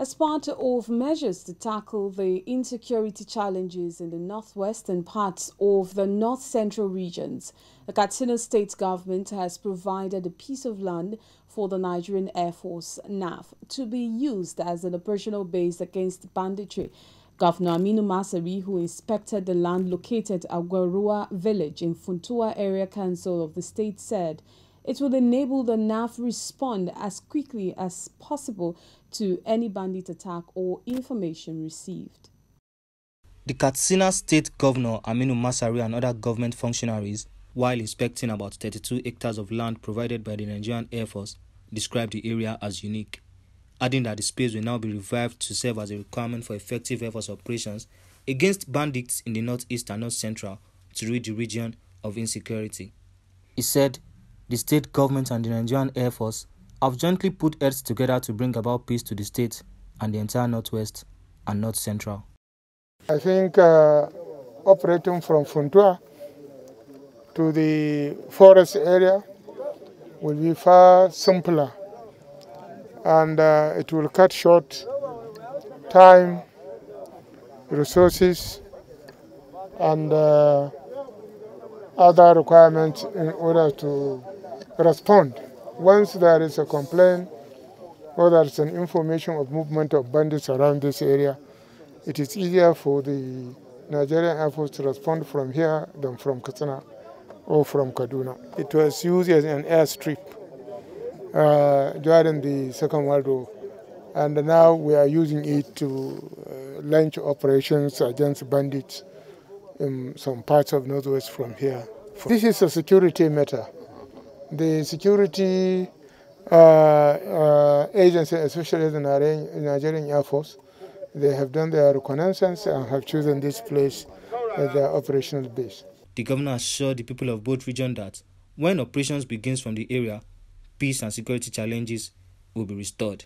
As part of measures to tackle the insecurity challenges in the northwestern parts of the north central regions, the Katsina state government has provided a piece of land for the Nigerian Air Force NAF to be used as an operational base against banditry. Governor Aminu Masari, who inspected the land located at Gwarua village in Funtua area council of the state, said it will enable the NAF to respond as quickly as possible to any bandit attack or information received. The Katsina State Governor Aminu Masari and other government functionaries, while inspecting about 32 hectares of land provided by the Nigerian Air Force, described the area as unique, adding that the space will now be revived to serve as a requirement for effective Air Force operations against bandits in the northeast and north central to rid the region of insecurity. He said the state government and the Nigerian Air Force have jointly put heads together to bring about peace to the state and the entire Northwest and North Central. I think uh, operating from Funtua to the forest area will be far simpler and uh, it will cut short time, resources, and uh, other requirements in order to respond. Once there is a complaint or there is an information of movement of bandits around this area, it is easier for the Nigerian Air Force to respond from here than from Katsina or from Kaduna. It was used as an airstrip uh, during the Second World War, and now we are using it to uh, launch operations against bandits in some parts of Northwest from here. This is a security matter the security uh, uh, agency, especially the Nigerian Air Force, they have done their reconnaissance and have chosen this place as their operational base. The governor assured the people of both regions that when operations begins from the area, peace and security challenges will be restored.